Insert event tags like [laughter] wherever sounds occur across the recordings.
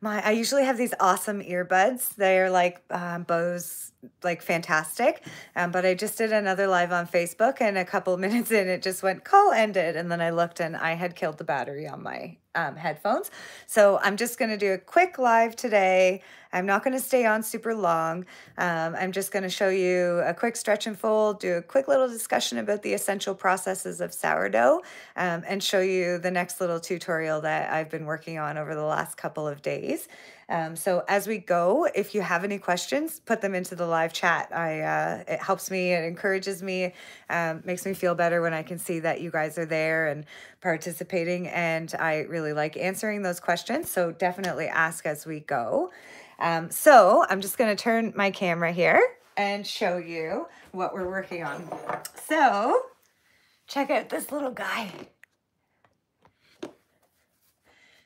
my I usually have these awesome earbuds. They're like um, Bose, like fantastic. Um, but I just did another live on Facebook, and a couple [laughs] minutes in, it just went call ended, and then I looked, and I had killed the battery on my um, headphones. So I'm just going to do a quick live today. I'm not going to stay on super long. Um, I'm just going to show you a quick stretch and fold, do a quick little discussion about the essential processes of sourdough, um, and show you the next little tutorial that I've been working on over the last couple of days. Um, so as we go, if you have any questions, put them into the live chat. I uh, it helps me, it encourages me, um, makes me feel better when I can see that you guys are there and participating. And I really like answering those questions. So definitely ask as we go. Um, so I'm just going to turn my camera here and show you what we're working on. So check out this little guy.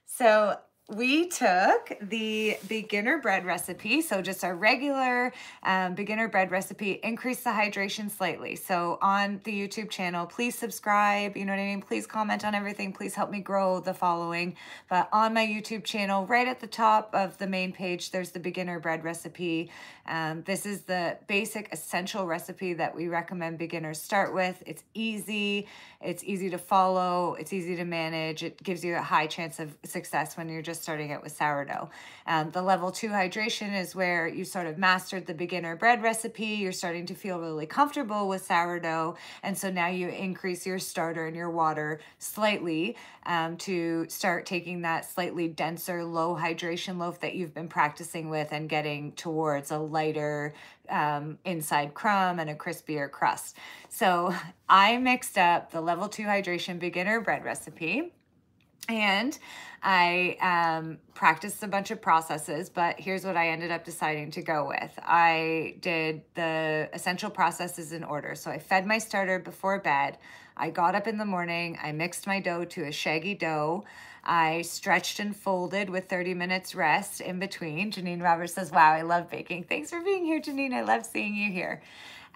So we took the beginner bread recipe, so just our regular um, beginner bread recipe, increase the hydration slightly. So on the YouTube channel, please subscribe, you know what I mean? Please comment on everything. Please help me grow the following. But on my YouTube channel, right at the top of the main page, there's the beginner bread recipe. Um, this is the basic essential recipe that we recommend beginners start with. It's easy, it's easy to follow, it's easy to manage. It gives you a high chance of success when you're just just starting out with sourdough. Um, the level two hydration is where you sort of mastered the beginner bread recipe. You're starting to feel really comfortable with sourdough. And so now you increase your starter and your water slightly um, to start taking that slightly denser, low hydration loaf that you've been practicing with and getting towards a lighter um, inside crumb and a crispier crust. So [laughs] I mixed up the level two hydration beginner bread recipe and I um, practiced a bunch of processes, but here's what I ended up deciding to go with. I did the essential processes in order. So I fed my starter before bed. I got up in the morning. I mixed my dough to a shaggy dough. I stretched and folded with 30 minutes rest in between. Janine Roberts says, Wow, I love baking. Thanks for being here, Janine. I love seeing you here.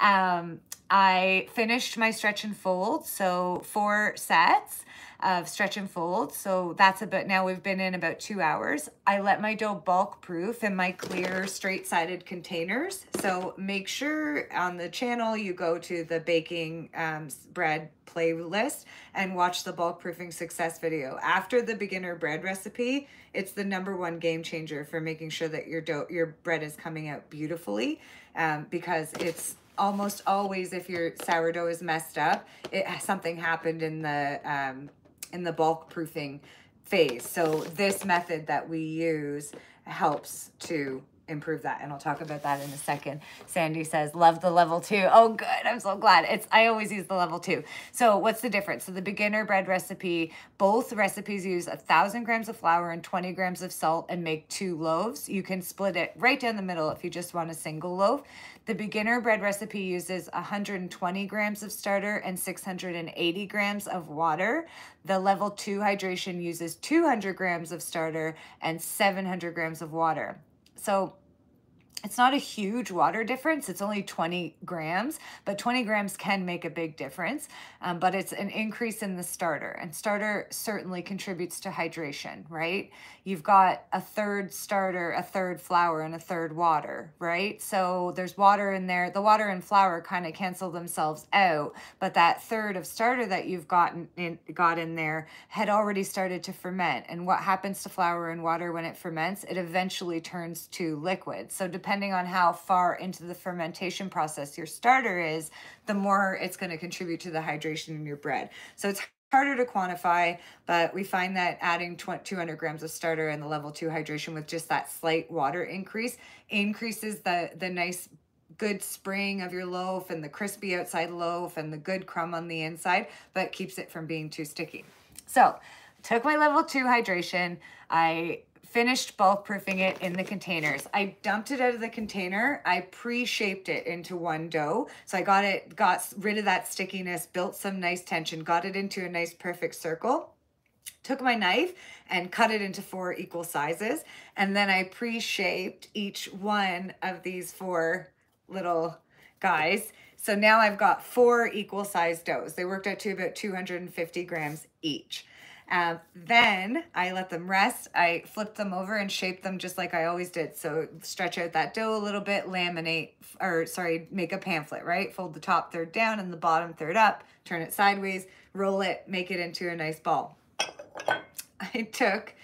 Um, I finished my stretch and fold, so four sets of stretch and fold. So that's about, now we've been in about two hours. I let my dough bulk proof in my clear straight sided containers. So make sure on the channel you go to the baking um, bread playlist and watch the bulk proofing success video. After the beginner bread recipe, it's the number one game changer for making sure that your dough, your bread is coming out beautifully um, because it's almost always if your sourdough is messed up, it something happened in the um, in the bulk proofing phase. So this method that we use helps to improve that and I'll talk about that in a second. Sandy says, love the level two. Oh, good. I'm so glad. It's I always use the level two. So what's the difference? So the beginner bread recipe, both recipes use a thousand grams of flour and 20 grams of salt and make two loaves. You can split it right down the middle if you just want a single loaf. The beginner bread recipe uses 120 grams of starter and 680 grams of water. The level two hydration uses 200 grams of starter and 700 grams of water. So it's not a huge water difference. It's only 20 grams, but 20 grams can make a big difference. Um, but it's an increase in the starter, and starter certainly contributes to hydration, right? You've got a third starter, a third flour, and a third water, right? So there's water in there. The water and flour kind of cancel themselves out, but that third of starter that you've gotten in, got in there had already started to ferment. And what happens to flour and water when it ferments? It eventually turns to liquid. So depending depending on how far into the fermentation process your starter is, the more it's going to contribute to the hydration in your bread. So it's harder to quantify, but we find that adding 200 grams of starter and the level two hydration with just that slight water increase increases the, the nice good spring of your loaf and the crispy outside loaf and the good crumb on the inside, but keeps it from being too sticky. So took my level two hydration. I finished bulk proofing it in the containers. I dumped it out of the container. I pre-shaped it into one dough. So I got it, got rid of that stickiness, built some nice tension, got it into a nice perfect circle. Took my knife and cut it into four equal sizes. And then I pre-shaped each one of these four little guys. So now I've got four equal sized doughs. They worked out to about 250 grams each. Um, then I let them rest. I flipped them over and shaped them just like I always did. So stretch out that dough a little bit, laminate, or sorry, make a pamphlet, right? Fold the top third down and the bottom third up, turn it sideways, roll it, make it into a nice ball. [laughs] I took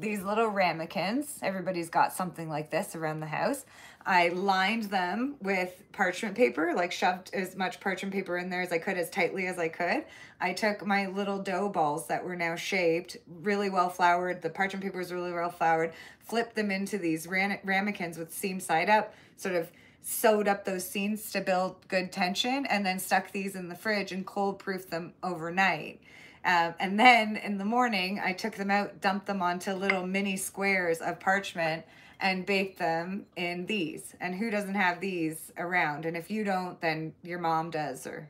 these little ramekins. Everybody's got something like this around the house. I lined them with parchment paper, like shoved as much parchment paper in there as I could, as tightly as I could. I took my little dough balls that were now shaped, really well floured. The parchment paper was really well floured. Flipped them into these ram ramekins with seam side up, sort of sewed up those seams to build good tension, and then stuck these in the fridge and cold proofed them overnight. Um, and then in the morning, I took them out, dumped them onto little mini squares of parchment and baked them in these. And who doesn't have these around? And if you don't, then your mom does or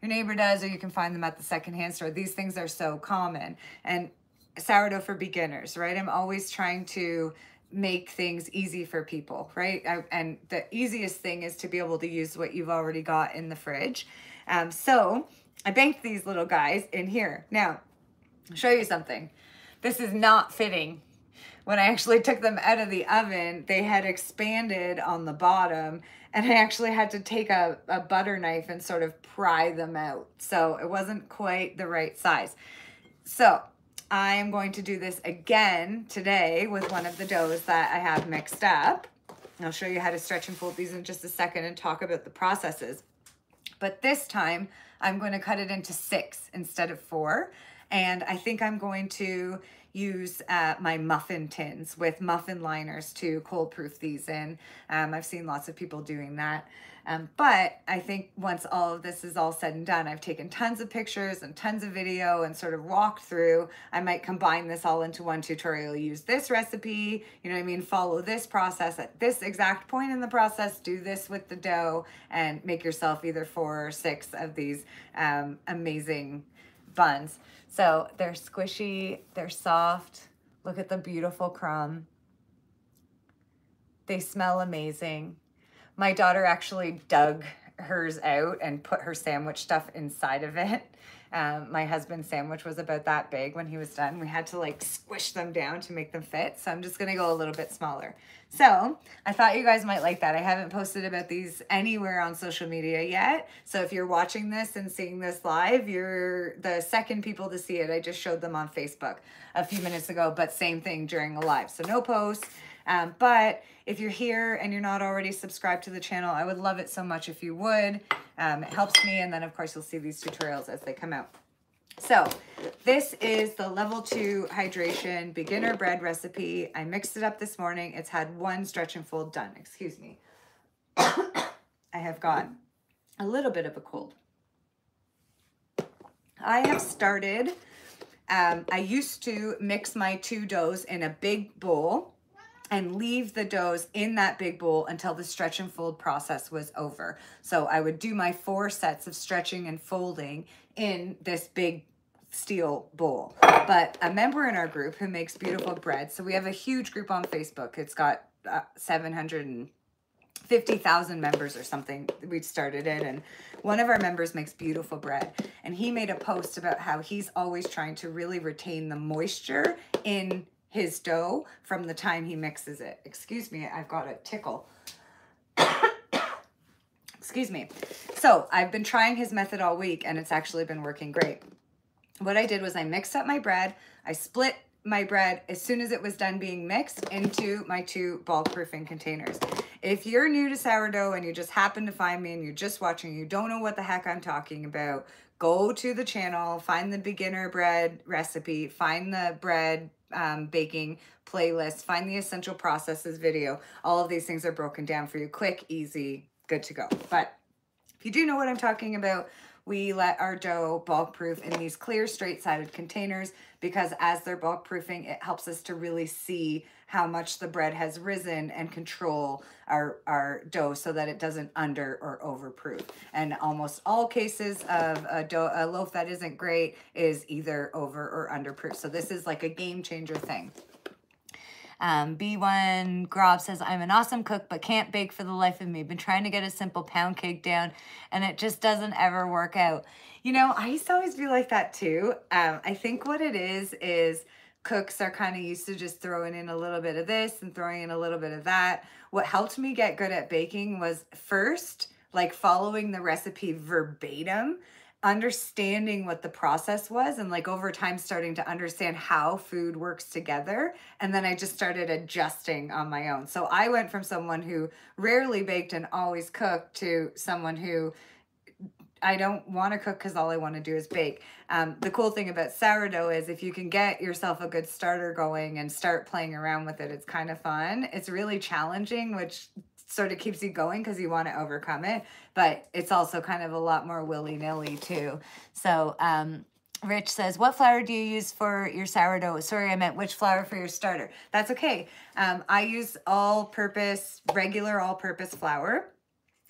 your neighbor does, or you can find them at the secondhand store. These things are so common. And sourdough for beginners, right? I'm always trying to make things easy for people, right? I, and the easiest thing is to be able to use what you've already got in the fridge. Um, so I banked these little guys in here. Now, I'll show you something. This is not fitting. When I actually took them out of the oven, they had expanded on the bottom and I actually had to take a, a butter knife and sort of pry them out. So it wasn't quite the right size. So I am going to do this again today with one of the doughs that I have mixed up. I'll show you how to stretch and fold these in just a second and talk about the processes. But this time I'm going to cut it into six instead of four. And I think I'm going to use uh, my muffin tins with muffin liners to cold proof these in. Um, I've seen lots of people doing that. Um, but I think once all of this is all said and done, I've taken tons of pictures and tons of video and sort of walked through. I might combine this all into one tutorial. Use this recipe, you know what I mean? Follow this process at this exact point in the process. Do this with the dough and make yourself either four or six of these um, amazing buns. So they're squishy, they're soft. Look at the beautiful crumb. They smell amazing. My daughter actually dug hers out and put her sandwich stuff inside of it. Um, my husband's sandwich was about that big when he was done. We had to like squish them down to make them fit. So I'm just to go a little bit smaller. So I thought you guys might like that. I haven't posted about these anywhere on social media yet. So if you're watching this and seeing this live, you're the second people to see it. I just showed them on Facebook a few minutes ago, but same thing during a live. So no posts. Um, but if you're here and you're not already subscribed to the channel, I would love it so much if you would. Um, it helps me. And then of course you'll see these tutorials as they come out. So this is the level two hydration beginner bread recipe. I mixed it up this morning. It's had one stretch and fold done. Excuse me. [coughs] I have got a little bit of a cold. I have started, um, I used to mix my two doughs in a big bowl and leave the doughs in that big bowl until the stretch and fold process was over. So I would do my four sets of stretching and folding in this big steel bowl. But a member in our group who makes beautiful bread, so we have a huge group on Facebook. It's got uh, 750,000 members or something. We started it and one of our members makes beautiful bread and he made a post about how he's always trying to really retain the moisture in his dough from the time he mixes it. Excuse me, I've got a tickle. [coughs] Excuse me. So I've been trying his method all week and it's actually been working great. What I did was I mixed up my bread. I split my bread as soon as it was done being mixed into my two bulk proofing containers. If you're new to sourdough and you just happen to find me and you're just watching, you don't know what the heck I'm talking about, go to the channel, find the beginner bread recipe, find the bread um, baking playlist, find the essential processes video. All of these things are broken down for you. Quick, easy, good to go. But if you do know what I'm talking about, we let our dough bulk proof in these clear straight-sided containers because as they're bulk proofing, it helps us to really see how much the bread has risen and control our, our dough so that it doesn't under or overproof. And almost all cases of a, dough, a loaf that isn't great is either over or underproof. So this is like a game changer thing. Um, B1 Grob says, I'm an awesome cook, but can't bake for the life of me. Been trying to get a simple pound cake down, and it just doesn't ever work out. You know, I used to always be like that too. Um, I think what it is, is cooks are kind of used to just throwing in a little bit of this and throwing in a little bit of that. What helped me get good at baking was first, like following the recipe verbatim understanding what the process was and like over time starting to understand how food works together and then I just started adjusting on my own. So I went from someone who rarely baked and always cooked to someone who I don't want to cook because all I want to do is bake. Um, the cool thing about sourdough is if you can get yourself a good starter going and start playing around with it, it's kind of fun. It's really challenging, which sort of keeps you going because you want to overcome it. But it's also kind of a lot more willy nilly too. So, um, Rich says, What flour do you use for your sourdough? Sorry, I meant which flour for your starter. That's okay. Um, I use all purpose, regular all purpose flour.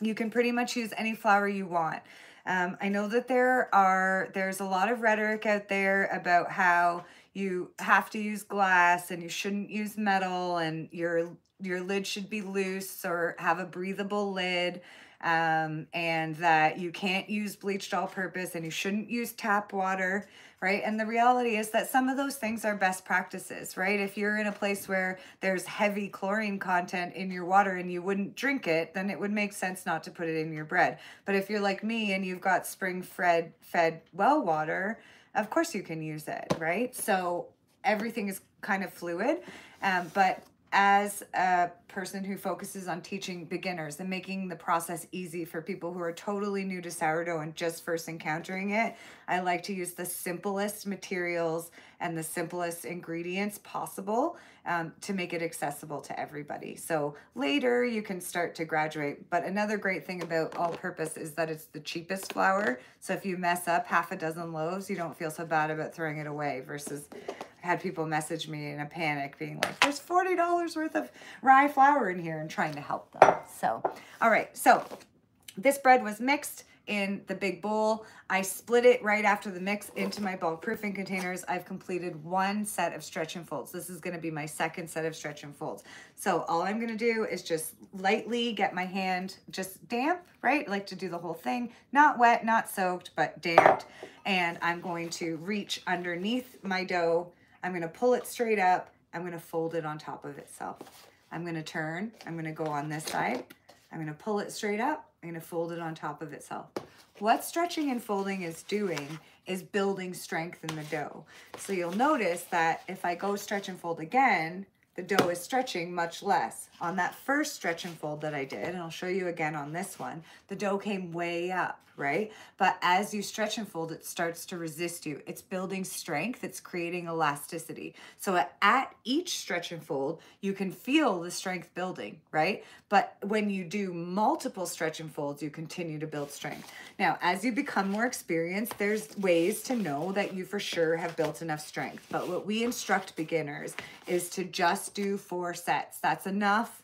You can pretty much use any flour you want. Um, I know that there are, there's a lot of rhetoric out there about how you have to use glass and you shouldn't use metal and your your lid should be loose or have a breathable lid um, and that you can't use bleached all purpose and you shouldn't use tap water, right? And the reality is that some of those things are best practices, right? If you're in a place where there's heavy chlorine content in your water and you wouldn't drink it, then it would make sense not to put it in your bread. But if you're like me and you've got spring fed, fed well water, of course you can use it, right? So everything is kind of fluid. Um, but as a person who focuses on teaching beginners and making the process easy for people who are totally new to sourdough and just first encountering it, I like to use the simplest materials and the simplest ingredients possible um, to make it accessible to everybody. So later you can start to graduate. But another great thing about all purpose is that it's the cheapest flour. So if you mess up half a dozen loaves, you don't feel so bad about throwing it away versus had people message me in a panic being like, there's $40 worth of rye flour in here and trying to help them. So, all right. So this bread was mixed in the big bowl. I split it right after the mix into my bulk proofing containers. I've completed one set of stretch and folds. This is gonna be my second set of stretch and folds. So all I'm gonna do is just lightly get my hand just damp, right? Like to do the whole thing. Not wet, not soaked, but damped. And I'm going to reach underneath my dough I'm gonna pull it straight up. I'm gonna fold it on top of itself. I'm gonna turn, I'm gonna go on this side. I'm gonna pull it straight up. I'm gonna fold it on top of itself. What stretching and folding is doing is building strength in the dough. So you'll notice that if I go stretch and fold again, the dough is stretching much less. On that first stretch and fold that I did, and I'll show you again on this one, the dough came way up, right? But as you stretch and fold, it starts to resist you. It's building strength, it's creating elasticity. So at each stretch and fold, you can feel the strength building, right? But when you do multiple stretch and folds, you continue to build strength. Now, as you become more experienced, there's ways to know that you for sure have built enough strength. But what we instruct beginners is to just do four sets. That's enough.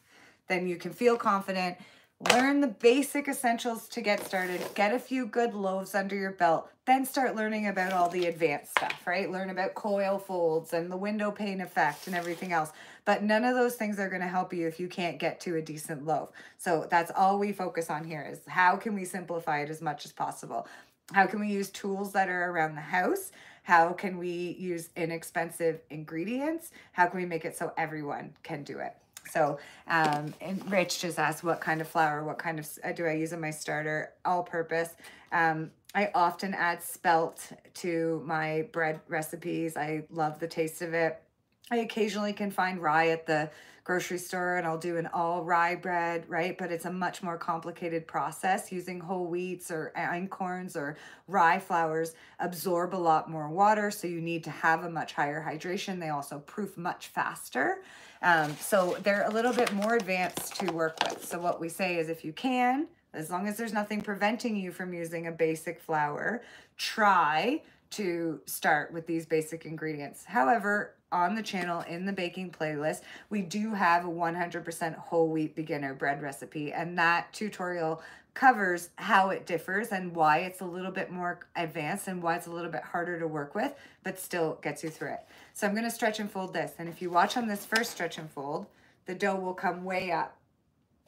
Then you can feel confident Learn the basic essentials to get started. Get a few good loaves under your belt. Then start learning about all the advanced stuff, right? Learn about coil folds and the window pane effect and everything else. But none of those things are going to help you if you can't get to a decent loaf. So that's all we focus on here is how can we simplify it as much as possible? How can we use tools that are around the house? How can we use inexpensive ingredients? How can we make it so everyone can do it? So, um, and Rich just asked what kind of flour, what kind of uh, do I use in my starter? All purpose. Um, I often add spelt to my bread recipes. I love the taste of it. I occasionally can find rye at the grocery store and I'll do an all rye bread, right? But it's a much more complicated process using whole wheats or einkorns or rye flours absorb a lot more water. So you need to have a much higher hydration. They also proof much faster. Um, so they're a little bit more advanced to work with. So what we say is if you can, as long as there's nothing preventing you from using a basic flour, try to start with these basic ingredients. However, on the channel in the baking playlist, we do have a 100% whole wheat beginner bread recipe and that tutorial covers how it differs and why it's a little bit more advanced and why it's a little bit harder to work with, but still gets you through it. So I'm gonna stretch and fold this. And if you watch on this first stretch and fold, the dough will come way up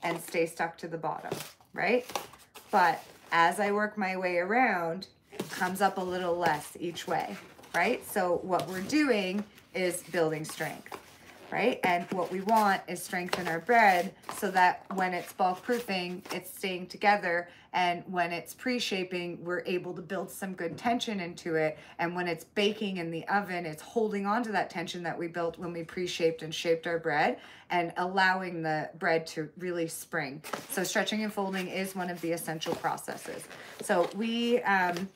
and stay stuck to the bottom, right? But as I work my way around, it comes up a little less each way, right? So what we're doing is building strength right? And what we want is strengthen our bread so that when it's bulk proofing, it's staying together. And when it's pre-shaping, we're able to build some good tension into it. And when it's baking in the oven, it's holding on to that tension that we built when we pre-shaped and shaped our bread and allowing the bread to really spring. So stretching and folding is one of the essential processes. So we, um,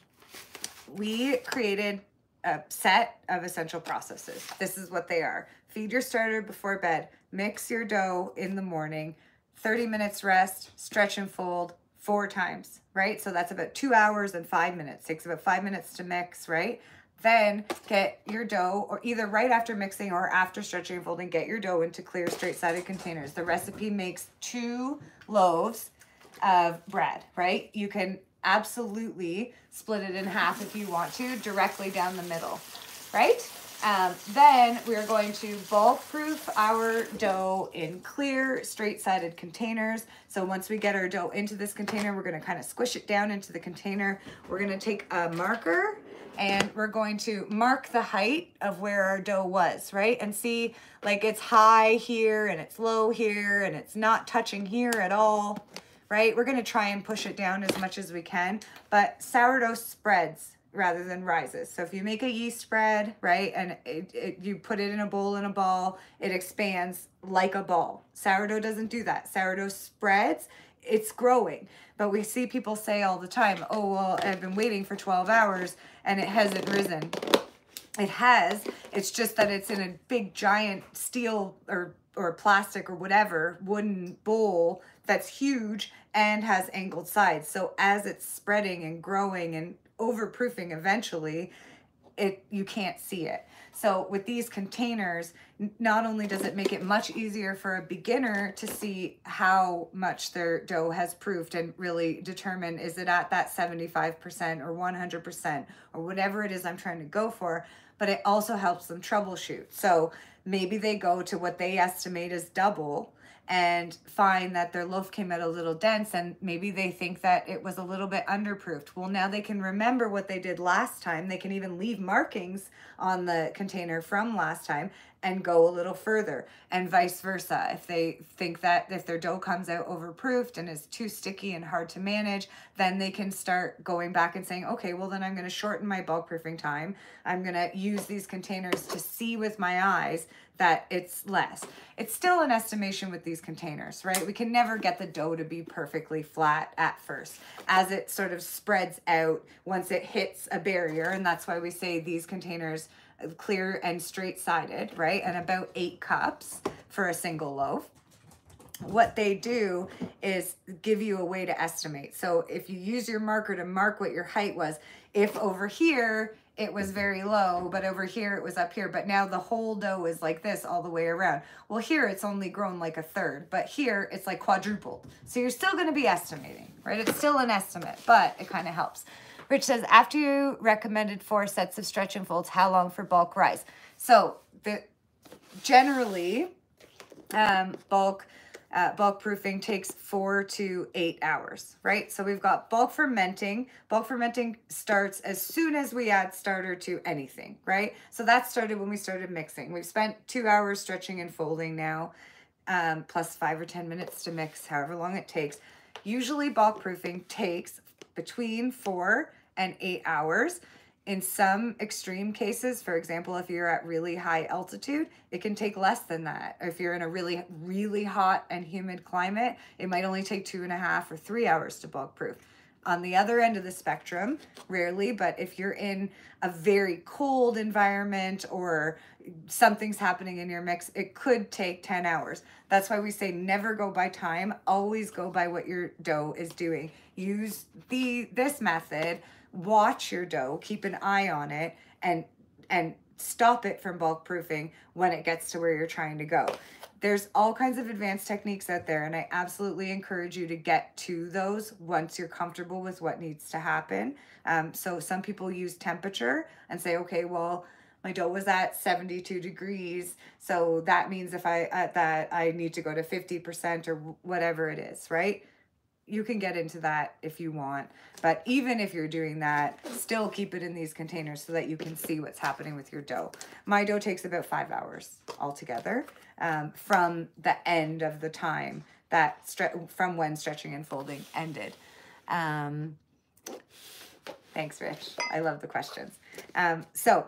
we created a set of essential processes. This is what they are. Feed your starter before bed. Mix your dough in the morning. 30 minutes rest, stretch and fold four times, right? So that's about two hours and five minutes. Takes about five minutes to mix, right? Then get your dough, or either right after mixing or after stretching and folding, get your dough into clear straight-sided containers. The recipe makes two loaves of bread, right? You can absolutely split it in half if you want to, directly down the middle, right? Um, then we're going to bulk proof our dough in clear straight-sided containers. So once we get our dough into this container, we're gonna kind of squish it down into the container. We're gonna take a marker and we're going to mark the height of where our dough was, right? And see like it's high here and it's low here and it's not touching here at all, right? We're gonna try and push it down as much as we can, but sourdough spreads rather than rises. So if you make a yeast spread, right, and it, it, you put it in a bowl in a ball, it expands like a ball. Sourdough doesn't do that. Sourdough spreads, it's growing. But we see people say all the time, oh, well, I've been waiting for 12 hours and it hasn't risen. It has, it's just that it's in a big giant steel or, or plastic or whatever wooden bowl that's huge and has angled sides. So as it's spreading and growing and overproofing eventually, it you can't see it. So with these containers, not only does it make it much easier for a beginner to see how much their dough has proofed and really determine is it at that 75% or 100% or whatever it is I'm trying to go for, but it also helps them troubleshoot. So maybe they go to what they estimate is double and find that their loaf came out a little dense and maybe they think that it was a little bit underproofed. Well, now they can remember what they did last time. They can even leave markings on the container from last time and go a little further and vice versa. If they think that if their dough comes out overproofed and is too sticky and hard to manage, then they can start going back and saying, okay, well then I'm gonna shorten my bulk proofing time. I'm gonna use these containers to see with my eyes that it's less. It's still an estimation with these containers, right? We can never get the dough to be perfectly flat at first. As it sort of spreads out once it hits a barrier, and that's why we say these containers clear and straight sided, right? And about eight cups for a single loaf. What they do is give you a way to estimate. So if you use your marker to mark what your height was, if over here it was very low, but over here it was up here, but now the whole dough is like this all the way around. Well, here it's only grown like a third, but here it's like quadrupled. So you're still gonna be estimating, right? It's still an estimate, but it kind of helps. Rich says, after you recommended four sets of stretch and folds, how long for bulk rise? So the generally, um, bulk uh, bulk proofing takes four to eight hours, right? So we've got bulk fermenting. Bulk fermenting starts as soon as we add starter to anything, right? So that started when we started mixing. We've spent two hours stretching and folding now, um, plus five or 10 minutes to mix, however long it takes. Usually bulk proofing takes between four and eight hours. In some extreme cases, for example, if you're at really high altitude, it can take less than that. If you're in a really, really hot and humid climate, it might only take two and a half or three hours to bulk proof. On the other end of the spectrum, rarely, but if you're in a very cold environment or something's happening in your mix, it could take 10 hours. That's why we say never go by time, always go by what your dough is doing. Use the this method watch your dough, keep an eye on it, and and stop it from bulk proofing when it gets to where you're trying to go. there's all kinds of advanced techniques out there, and I absolutely encourage you to get to those once you're comfortable with what needs to happen. Um, so some people use temperature and say, okay, well, my dough was at 72 degrees, so that means if I at that I need to go to 50% or whatever it is, right? You can get into that if you want. But even if you're doing that, still keep it in these containers so that you can see what's happening with your dough. My dough takes about five hours altogether um, from the end of the time that from when stretching and folding ended. Um, thanks, Rich. I love the questions. Um, so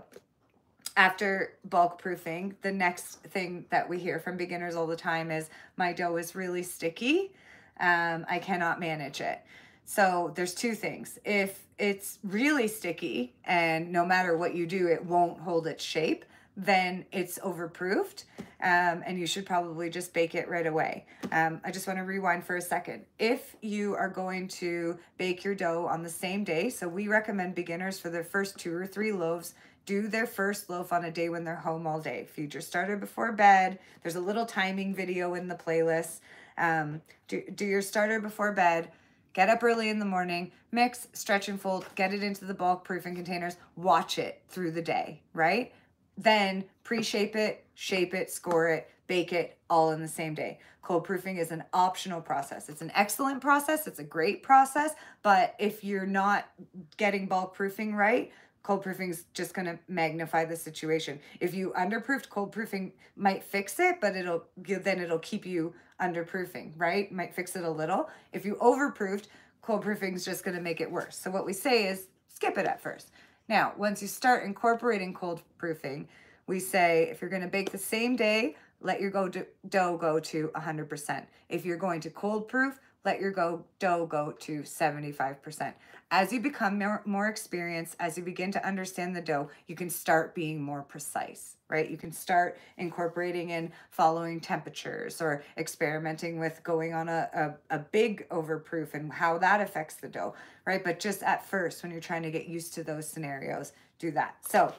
after bulk proofing, the next thing that we hear from beginners all the time is my dough is really sticky um, I cannot manage it. So there's two things. If it's really sticky and no matter what you do, it won't hold its shape, then it's overproofed um, and you should probably just bake it right away. Um, I just want to rewind for a second. If you are going to bake your dough on the same day, so we recommend beginners for their first two or three loaves do their first loaf on a day when they're home all day. Feed your starter before bed. There's a little timing video in the playlist. Um, do, do your starter before bed. Get up early in the morning, mix, stretch and fold, get it into the bulk proofing containers, watch it through the day, right? Then pre-shape it, shape it, score it, bake it all in the same day. Cold proofing is an optional process. It's an excellent process. It's a great process. But if you're not getting bulk proofing right, cold proofing is just going to magnify the situation. If you underproofed, cold proofing might fix it, but it'll then it'll keep you underproofing, right? Might fix it a little. If you overproofed, cold proofing is just going to make it worse. So what we say is skip it at first. Now, once you start incorporating cold proofing, we say if you're going to bake the same day, let your go dough go to 100%. If you're going to cold proof, let your go dough go to 75%. As you become more, more experienced, as you begin to understand the dough, you can start being more precise, right? You can start incorporating in following temperatures or experimenting with going on a, a, a big overproof and how that affects the dough, right? But just at first, when you're trying to get used to those scenarios, do that. So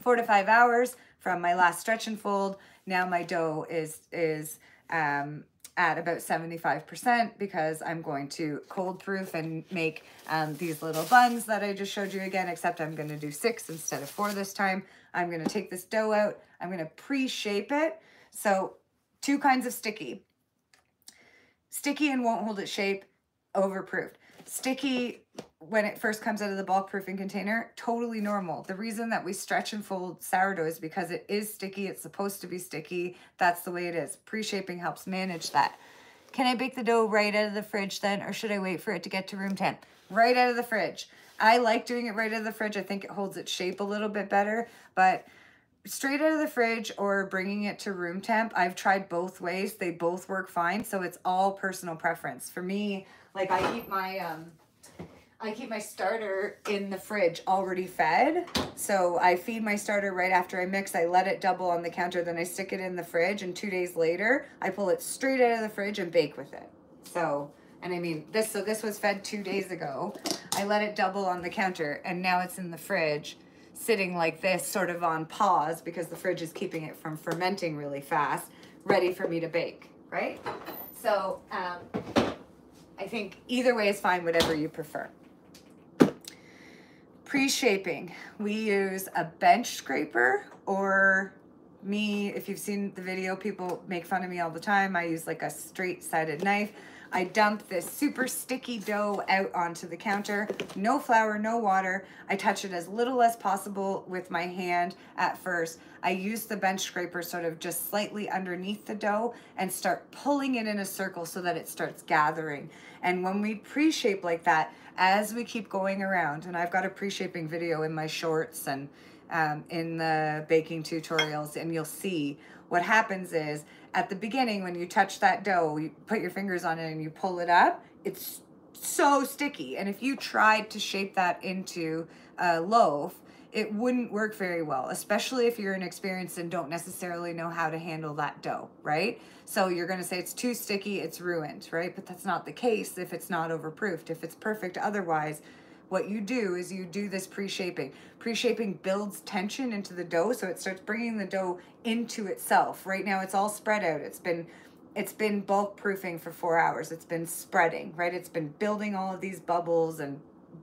four to five hours from my last stretch and fold, now my dough is, is um, at about 75% because I'm going to cold proof and make um, these little buns that I just showed you again, except I'm gonna do six instead of four this time. I'm gonna take this dough out, I'm gonna pre-shape it. So two kinds of sticky. Sticky and won't hold its shape, overproofed. Sticky, when it first comes out of the bulk proofing container, totally normal. The reason that we stretch and fold sourdough is because it is sticky. It's supposed to be sticky. That's the way it is. Pre-shaping helps manage that. Can I bake the dough right out of the fridge then, or should I wait for it to get to room temp? Right out of the fridge. I like doing it right out of the fridge. I think it holds its shape a little bit better, but straight out of the fridge or bringing it to room temp, I've tried both ways. They both work fine, so it's all personal preference. For me, like I keep my um I keep my starter in the fridge already fed. So I feed my starter right after I mix. I let it double on the counter, then I stick it in the fridge and 2 days later, I pull it straight out of the fridge and bake with it. So, and I mean, this so this was fed 2 days ago. I let it double on the counter and now it's in the fridge sitting like this sort of on pause because the fridge is keeping it from fermenting really fast, ready for me to bake, right? So, um I think either way is fine, whatever you prefer. Pre-shaping, we use a bench scraper or me, if you've seen the video, people make fun of me all the time. I use like a straight-sided knife. I dump this super sticky dough out onto the counter. No flour, no water. I touch it as little as possible with my hand at first. I use the bench scraper sort of just slightly underneath the dough and start pulling it in a circle so that it starts gathering. And when we pre-shape like that, as we keep going around, and I've got a pre-shaping video in my shorts and um, in the baking tutorials, and you'll see what happens is at the beginning when you touch that dough, you put your fingers on it and you pull it up, it's so sticky. And if you tried to shape that into a loaf, it wouldn't work very well, especially if you're inexperienced and don't necessarily know how to handle that dough, right? So you're gonna say it's too sticky, it's ruined, right? But that's not the case if it's not overproofed. If it's perfect otherwise, what you do is you do this pre-shaping. Pre-shaping builds tension into the dough, so it starts bringing the dough into itself. Right now, it's all spread out. It's been it's been bulk proofing for four hours. It's been spreading, right? It's been building all of these bubbles and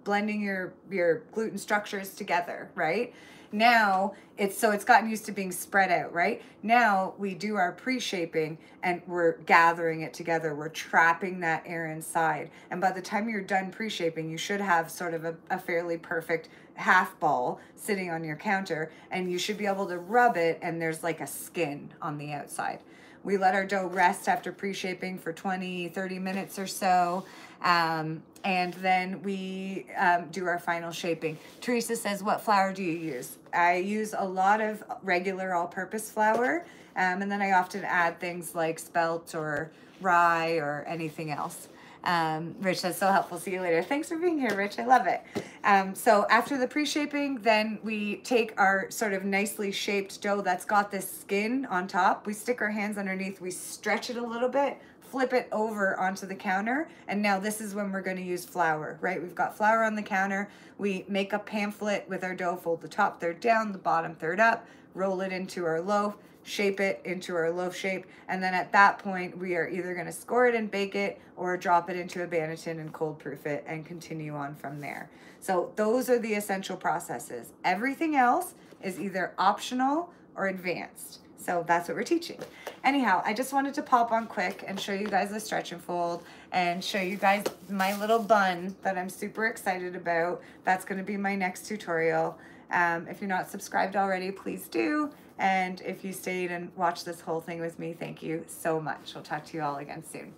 blending your your gluten structures together, right? Now it's so it's gotten used to being spread out, right? Now we do our pre-shaping and we're gathering it together. We're trapping that air inside. And by the time you're done pre-shaping, you should have sort of a, a fairly perfect half ball sitting on your counter and you should be able to rub it and there's like a skin on the outside. We let our dough rest after pre-shaping for 20, 30 minutes or so. Um, and then we um, do our final shaping. Teresa says, what flour do you use? I use a lot of regular all-purpose flour, um, and then I often add things like spelt or rye or anything else. Um, Rich, that's so helpful. See you later. Thanks for being here, Rich. I love it. Um, so after the pre-shaping, then we take our sort of nicely shaped dough that's got this skin on top. We stick our hands underneath. We stretch it a little bit, flip it over onto the counter. And now this is when we're going to use flour, right? We've got flour on the counter. We make a pamphlet with our dough, fold the top third down, the bottom third up, roll it into our loaf, shape it into our loaf shape. And then at that point, we are either going to score it and bake it or drop it into a banneton and cold proof it and continue on from there. So those are the essential processes. Everything else is either optional or advanced. So that's what we're teaching. Anyhow, I just wanted to pop on quick and show you guys the stretch and fold and show you guys my little bun that I'm super excited about. That's going to be my next tutorial. Um, if you're not subscribed already, please do. And if you stayed and watched this whole thing with me, thank you so much. We'll talk to you all again soon.